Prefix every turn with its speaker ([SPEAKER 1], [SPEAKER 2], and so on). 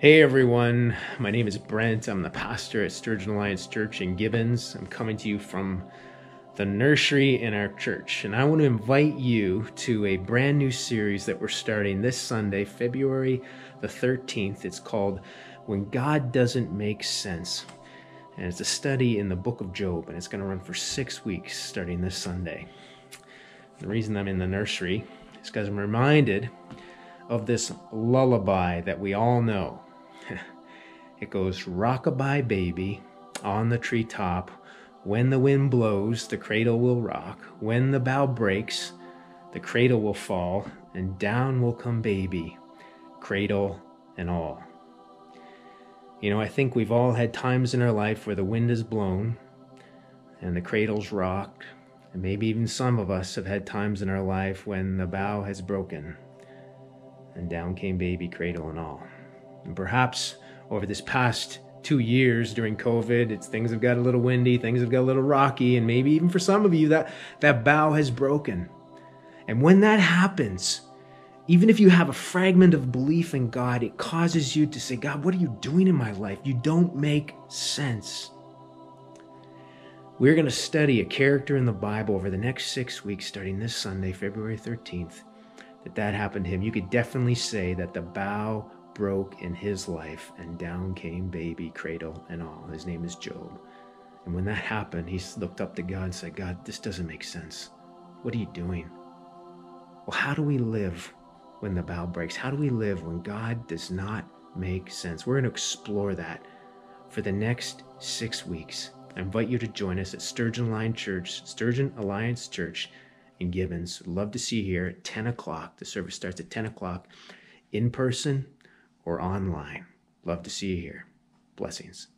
[SPEAKER 1] Hey everyone, my name is Brent. I'm the pastor at Sturgeon Alliance Church in Gibbons. I'm coming to you from the nursery in our church, and I want to invite you to a brand new series that we're starting this Sunday, February the 13th. It's called When God Doesn't Make Sense. And it's a study in the book of Job, and it's going to run for six weeks starting this Sunday. The reason I'm in the nursery is because I'm reminded of this lullaby that we all know. it goes rockabye baby on the treetop. When the wind blows, the cradle will rock. When the bough breaks, the cradle will fall, and down will come baby, cradle and all. You know, I think we've all had times in our life where the wind has blown and the cradle's rocked, and maybe even some of us have had times in our life when the bough has broken and down came baby, cradle and all. And perhaps over this past two years during COVID, it's things have got a little windy, things have got a little rocky, and maybe even for some of you that that bough has broken. And when that happens, even if you have a fragment of belief in God, it causes you to say, God, what are you doing in my life? You don't make sense. We're going to study a character in the Bible over the next six weeks, starting this Sunday, February 13th that that happened to him, you could definitely say that the bough broke in his life and down came baby, cradle and all. His name is Job. And when that happened, he looked up to God and said, God, this doesn't make sense. What are you doing? Well, how do we live when the bough breaks? How do we live when God does not make sense? We're going to explore that for the next six weeks. I invite you to join us at Sturgeon Alliance Church, Sturgeon Alliance Church in Gibbons. Love to see you here at 10 o'clock. The service starts at 10 o'clock in person or online. Love to see you here. Blessings.